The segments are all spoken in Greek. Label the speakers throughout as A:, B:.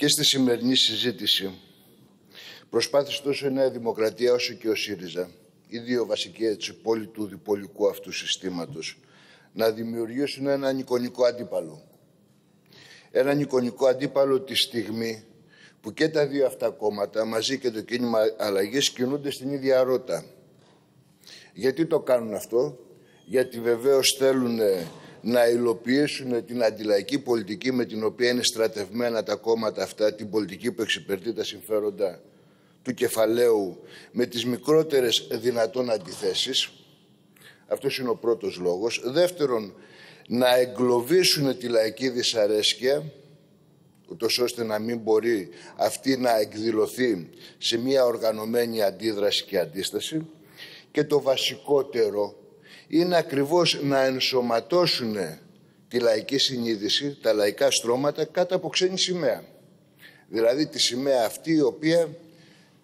A: και στη σημερινή συζήτηση προσπάθησε τόσο η Νέα Δημοκρατία όσο και ο ΣΥΡΙΖΑ, οι δύο βασικοί έτσι πόλοι του διπολικού αυτού συστήματος, να δημιουργήσουν έναν εικονικό αντίπαλο. Έναν εικονικό αντίπαλο τη στιγμή που και τα δύο αυτά κόμματα μαζί και το κίνημα αλλαγής κινούνται στην ίδια ρότα. Γιατί το κάνουν αυτό, γιατί βεβαίως θέλουν να υλοποιήσουν την αντιλαϊκή πολιτική με την οποία είναι στρατευμένα τα κόμματα αυτά, την πολιτική που εξυπηρετεί τα συμφέροντα του κεφαλαίου με τις μικρότερες δυνατόν αντιθέσεις. Αυτός είναι ο πρώτος λόγος. Δεύτερον, να εγκλωβίσουν τη λαϊκή δυσαρέσκεια, ούτως ώστε να μην μπορεί αυτή να εκδηλωθεί σε μια οργανωμένη αντίδραση και αντίσταση. Και το βασικότερο είναι ακριβώς να ενσωματώσουν τη λαϊκή συνείδηση, τα λαϊκά στρώματα κάτω από ξένη σημαία. Δηλαδή τη σημαία αυτή η οποία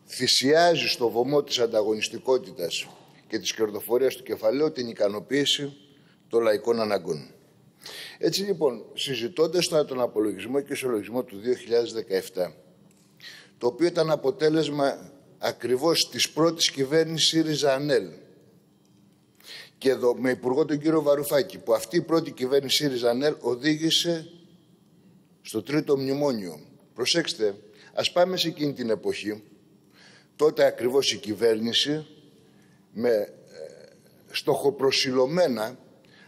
A: θυσιάζει στο βωμό της ανταγωνιστικότητας και της κερδοφορίας του κεφαλαίου την ικανοποίηση των λαϊκών αναγκών. Έτσι λοιπόν, συζητώντας τον απολογισμό και ισολογισμό του 2017, το οποίο ήταν αποτέλεσμα ακριβώς της πρώτης κυβέρνησης ΣΥΡΙΖΑ ΑΝΕΛ, και εδώ με υπουργό τον κύριο Βαρουφάκη, που αυτή η πρώτη κυβέρνηση ΣΥΡΙΖΑ ΑΝΕΛ οδήγησε στο τρίτο μνημόνιο. Προσέξτε, ας πάμε σε εκείνη την εποχή, τότε ακριβώς η κυβέρνηση με ε, στοχοπροσιλωμένα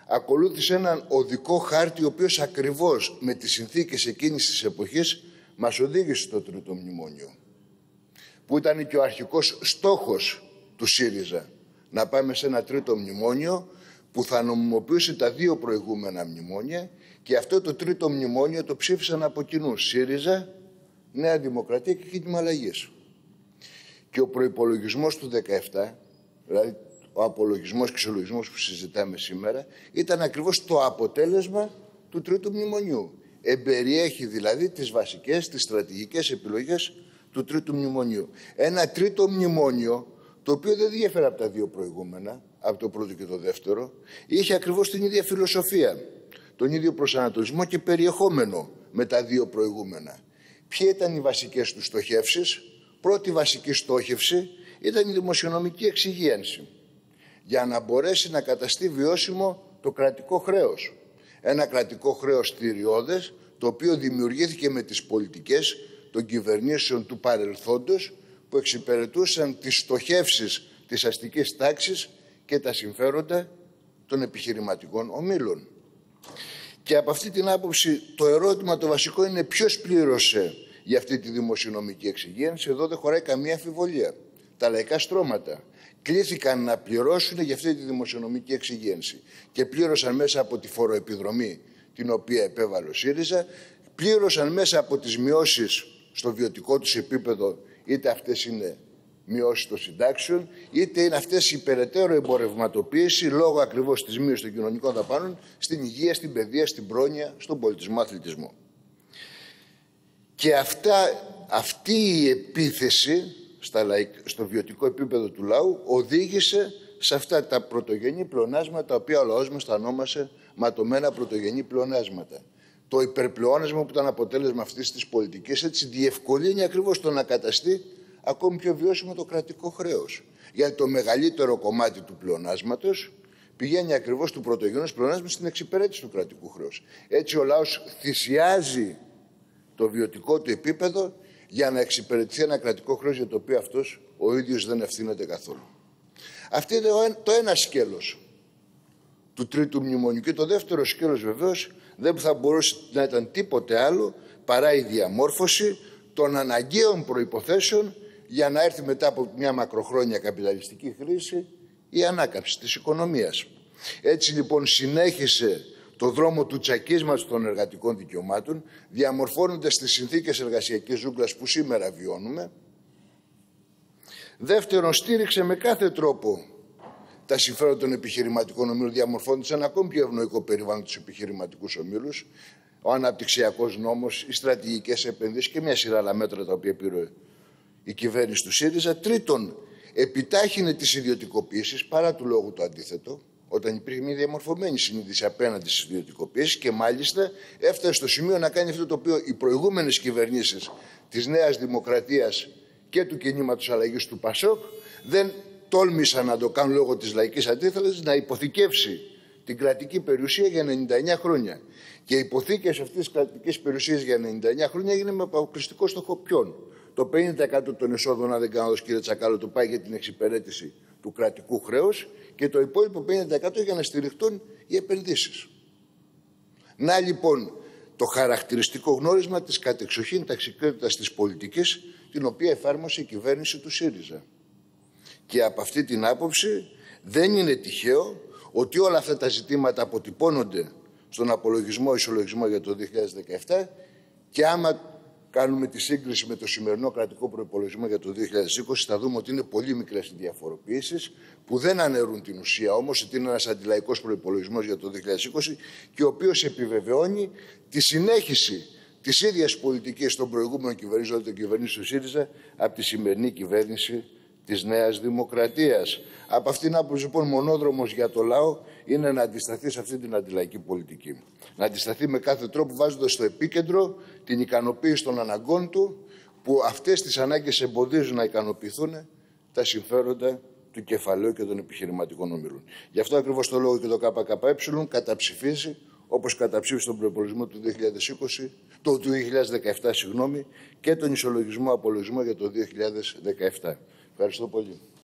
A: ακολούθησε έναν οδικό χάρτη ο οποίος ακριβώς με τις συνθήκες εκείνης της εποχής μας οδήγησε στο τρίτο μνημόνιο που ήταν και ο αρχικός στόχος του ΣΥΡΙΖΑ να πάμε σε ένα τρίτο μνημόνιο που θα νομιμοποιήσει τα δύο προηγούμενα μνημόνια και αυτό το τρίτο μνημόνιο το ψήφισαν από κοινού ΣΥΡΙΖΑ, Νέα Δημοκρατία και Κίνημα Αλλαγής. Και ο προϋπολογισμός του 17, δηλαδή ο απολογισμός και ο συλλογισμός που συζητάμε σήμερα, ήταν ακριβώς το αποτέλεσμα του τρίτου μνημονιού. Εμπεριέχει δηλαδή τις βασικές, τις στρατηγικές επιλογές του τρίτου μνημονιού. Ένα τρίτο μνημόνιο το οποίο δεν διέφερε από τα δύο προηγούμενα, από το πρώτο και το δεύτερο, είχε ακριβώς την ίδια φιλοσοφία, τον ίδιο προσανατολισμό και περιεχόμενο με τα δύο προηγούμενα. Ποιες ήταν οι βασικές του στοχεύσεις; Πρώτη βασική στόχευση ήταν η δημοσιονομική εξυγίανση για να μπορέσει να καταστεί βιώσιμο το κρατικό χρέος. Ένα κρατικό χρέος θηριώδες, το οποίο δημιουργήθηκε με τις πολιτικές των κυβερνήσεων του παρελθόντος που εξυπηρετούσαν τις στοχεύσεις της αστικής τάξης και τα συμφέροντα των επιχειρηματικών ομίλων. Και από αυτή την άποψη το ερώτημα το βασικό είναι ποιος πλήρωσε για αυτή τη δημοσιονομική εξυγίανση. Εδώ δεν χωράει καμία αμφιβολία. Τα λαϊκά στρώματα κλήθηκαν να πληρώσουν για αυτή τη δημοσιονομική εξυγίανση και πλήρωσαν μέσα από τη φοροεπιδρομή την οποία επέβαλε ο ΣΥΡΙΖΑ, πλήρωσαν μέσα από τις μειώσεις στο βιωτικό τους επίπεδο είτε αυτές είναι μειώσεις των συντάξεων, είτε είναι αυτές η περαιτέρω εμπορευματοποίηση λόγω ακριβώς της μείωσης των κοινωνικών δαπάνων στην υγεία, στην παιδεία, στην πρόνοια, στον πολιτισμό, αθλητισμό. Και αυτά, αυτή η επίθεση στα, στο βιωτικό επίπεδο του λαού οδήγησε σε αυτά τα πρωτογενή πλεονάσματα τα οποία ο λαός μας τα ονόμασε ματωμένα πρωτογενή πλεονάσματα το υπερπλεόνασμα που ήταν αποτέλεσμα αυτής της πολιτικής, έτσι διευκολύνει ακριβώς το να καταστεί ακόμη πιο βιώσιμο το κρατικό χρέος. Γιατί το μεγαλύτερο κομμάτι του πλεονάσματος πηγαίνει ακριβώς του πρωτογενούς πλεονάσματος στην εξυπηρέτηση του κρατικού χρέους. Έτσι ο λαός θυσιάζει το βιωτικό του επίπεδο για να εξυπηρετηθεί ένα κρατικό χρέος για το οποίο αυτός ο ίδιος δεν ευθύνεται καθόλου. Αυτό είναι το ένα σκέλος του τρίτου μνημονίου. Και το δεύτερο σκέλος βεβαίως δεν θα μπορούσε να ήταν τίποτε άλλο παρά η διαμόρφωση των αναγκαίων προϋποθέσεων για να έρθει μετά από μια μακροχρόνια καπιταλιστική χρήση η ανάκαμψη της οικονομίας. Έτσι λοιπόν συνέχισε το δρόμο του τσακίσματος των εργατικών δικαιωμάτων, διαμορφώνοντας τις συνθήκες εργασιακής ζούγκλας που σήμερα βιώνουμε. Δεύτερον, στήριξε με κάθε τρόπο τα συμφέροντα των επιχειρηματικών ομίλων διαμορφώνονται σε ένα ακόμη πιο ευνοϊκό περιβάλλον τους επιχειρηματικούς ομίλους. Ο αναπτυξιακός νόμος, οι στρατηγικές επενδύσεις και μια σειρά άλλα μέτρα τα οποία πήρε η κυβέρνηση του ΣΥΡΙΖΑ. Τρίτον, επιτάχυνε τις ιδιωτικοποίησεις παρά του λόγου το αντίθετο. όταν υπήρχε μια διαμορφωμένη συνείδηση απέναντι στις ιδιωτικοποίησεις και μάλιστα έφτασε στο σημείο να κάνει αυτό το οποίο οι προηγούμενες κυβερνήσεις της Νέας Δημοκρατίας και του κινήματος αλλαγής του Πασόκ δεν τόλμησαν να το κάνουν λόγω της λαϊκής αντίθεση, να υποθηκεύσει την κρατική περιουσία για 99 χρόνια. Και η υποθήκη αυτής της κρατικής περιουσίας για 99 χρόνια έγινε με αποκλειστικό στόχο ποιον; Το 50% των εσόδων, αν δεν κάνω κύριε Τσακάλο, το πάει για την εξυπηρέτηση του κρατικού χρέους και το υπόλοιπο 50% για να στηριχτούν οι επενδύσεις. Να λοιπόν το χαρακτηριστικό γνώρισμα της κατεξοχήν ταξικότητας της πολιτικής την οποία εφάρμοσε η κυβέρνηση του ΣΥΡΙΖΑ. Και από αυτή την άποψη δεν είναι τυχαίο ότι όλα αυτά τα ζητήματα αποτυπώνονται στον απολογισμό ισολογισμό για το 2017 και άμα κάνουμε τη σύγκριση με το σημερινό κρατικό προπολογισμό για το 2020, θα δούμε ότι είναι πολύ μικρές οι διαφοροποιήσεις που δεν αναιρούν την ουσία. Όμως ότι είναι ένας αντιλαϊκός προπολογισμό για το 2020 και ο οποίος επιβεβαιώνει τη συνέχιση της ίδιας πολιτικής των προηγούμενων κυβερνήσεων, των κυβερνήσεων του ΣΥΡΙΖΑ, από τη σημερινή κυβέρνηση της Νέας Δημοκρατίας. Από αυτήν την άποψη, λοιπόν, μονόδρομος για το λαό είναι να αντισταθεί σε αυτή την αντιλαϊκή πολιτική. Να αντισταθεί με κάθε τρόπο, βάζοντας στο επίκεντρο την ικανοποίηση των αναγκών του, που αυτές τις ανάγκες εμποδίζουν να ικανοποιηθούν τα συμφέροντα του κεφαλαίου και των επιχειρηματικών ομίλων. Γι' αυτό ακριβώς το λόγο και το ΚΚΕ καταψηφίζει, όπως καταψήφισε τον προπολογισμό του 2020, το του 2017, συγγνώμη, και τον ισολογισμό απολογισμό για το 2017. Ευχαριστώ πολύ.